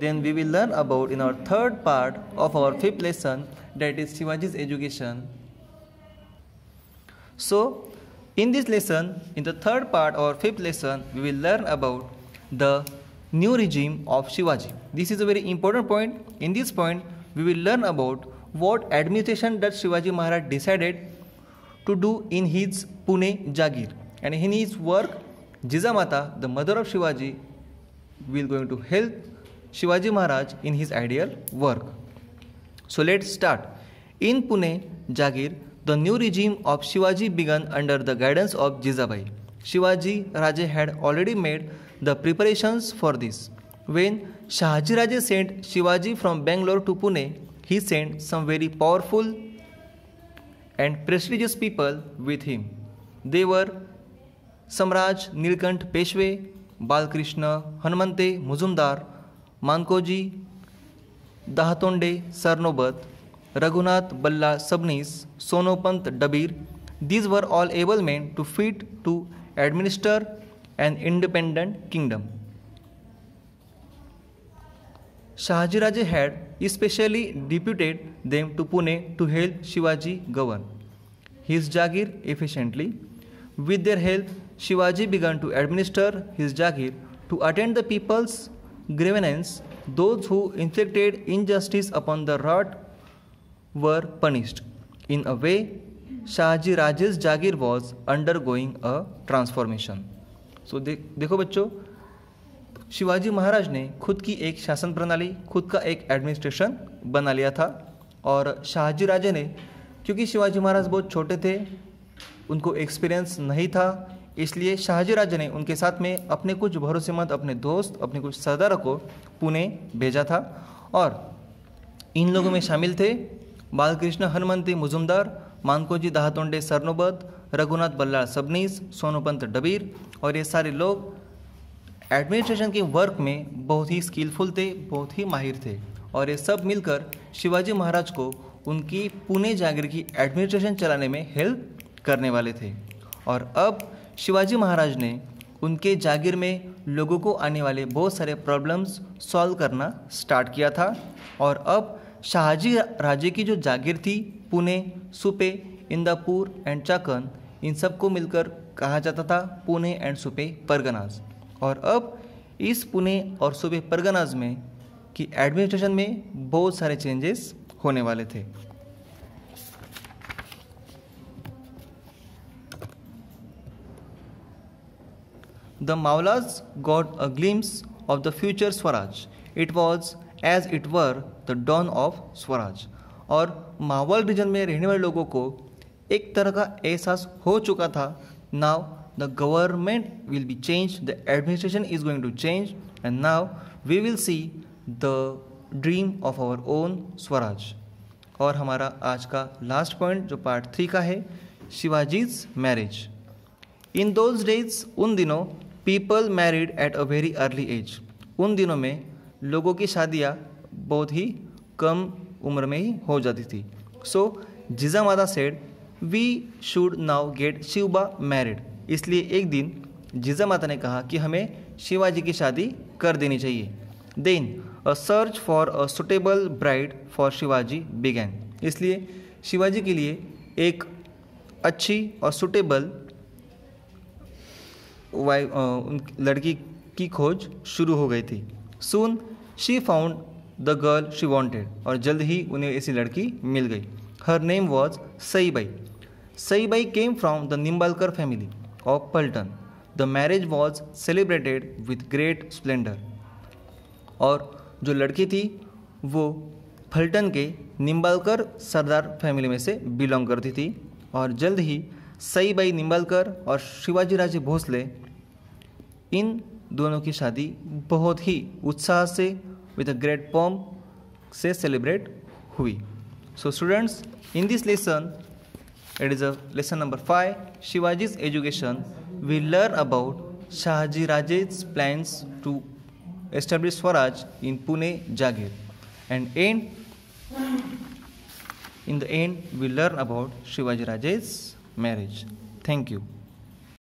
then we will learn about in our third part of our fifth lesson that is Shivaji's education. So, in this lesson, in the third part or fifth lesson, we will learn about the new regime of Shivaji. This is a very important point. In this point, we will learn about what administration that Shivaji Maharaj decided to do in his Pune Jagir. And in his work, Jizamata, the mother of Shivaji, will going to help In his ideal work. So let's start. In Pune, Jagir, the new regime of Shivaji began under the guidance of Jizabai. Shivaji Raje had already made the preparations for this. When Shahaji Raje sent Shivaji from Bangalore to Pune, he sent some very powerful and prestigious people with him. They were Samraj Nilkant Peshwe, Balkrishna Hanumante Muzumdar, Mankoji Dahatonde, Sarnobat, Raghunath, Balla, Sabnis, Sonopant, Dabir these were all able men to fit to administer and independent kingdom Shahajiraje had especially deputed them to Pune to help Shivaji govern his jagir efficiently with their help Shivaji began to administer his jagir to attend the people's grievance. Those who inflicted injustice upon the rot were punished. In a way, Shahji Raje's Jagir was undergoing a transformation. So दे, देखो बच्चों शिवाजी महाराज ने खुद की एक शासन प्रणाली खुद का एक एडमिनिस्ट्रेशन बना लिया था और शाहजी राजे ने क्योंकि शिवाजी महाराज बहुत छोटे थे उनको एक्सपीरियंस नहीं था इसलिए शाहजी राजे ने उनके साथ में अपने कुछ भरोसेमंद, अपने दोस्त, अपने कुछ सरदारों को पुणे भेजा था और इन लोगों में शामिल थे बालकृष्ण हनुमंती मुजुमदार, मानकोजी दाहतोंडे सरनोबत, रघुनाथ बल्लाल सबनीस, सोनोपंत डबीर और ये सारे लोग एडमिनिस्ट्रेशन के वर्क में बहुत ही स्किलफुल थे, बहुत ही माहिर थे और ये सब मिलकर शिवाजी महाराज को उनकी पुणे जागीर की एडमिनिस्ट्रेशन चलाने में हेल्प करने वाले थे। और अब शिवाजी महाराज ने उनके जागीर में लोगों को आने वाले बहुत सारे प्रॉब्लम्स सॉल्व करना स्टार्ट किया था और अब शाहजी राजे की जो जागीर थी, पुणे, सुपे, इंदापुर एंड चाकन, इन सबको मिलकर कहा जाता था पुणे एंड सुपे परगनाज। और अब इस पुणे और सुबे परगनाज में की एडमिनिस्ट्रेशन में बहुत सारे चेंजेस होने वाले थे। The Maulas got a glimpse of the future Swaraj. It was as it were the dawn of Swaraj. और मावल रीजन में रहने वाले लोगों को एक तरह का एहसास हो चुका था now the government will be change the administration is going to change and now we will see the dream of our own swaraj और हमारा आज का लास्ट पॉइंट जो पार्ट थ्री का है Shivaji's marriage in those days उन दिनों people married at a very early age उन दिनों में लोगों की शादियाँ बहुत ही कम उम्र में ही हो जाती थी। So Jija Mata said we should now get Shivba married इसलिए एक दिन जिजा माता ने कहा कि हमें शिवाजी की शादी कर देनी चाहिए। Then a search for a suitable bride for Shivaji began इसलिए शिवाजी के लिए एक अच्छी और सुटेबल वाइफ लड़की की खोज शुरू हो गई थी। Soon she found the girl she wanted और जल्द ही उन्हें ऐसी लड़की मिल गई। Her name was Sai Bai Sai Bai came from the Nimbalkar family of Phaltan the marriage was celebrated with great splendour और जो लड़की थी, वो फल्टन के निम्बालकर सरदार फैमिली में से बिलोंग करती थी और जल्द ही सई बाई निम्बालकर और शिवाजी राजे भोसले इन दोनों की शादी बहुत ही उत्साह से विद अ ग्रेट पॉम से सेलिब्रेट हुई so students in this lesson it is a lesson number five Shivaji's education we learn about Shahaji Raje's plans to establish Swaraj in Pune Jagir. And end, in the end, we learn about Shivaji Raje's marriage. Thank you.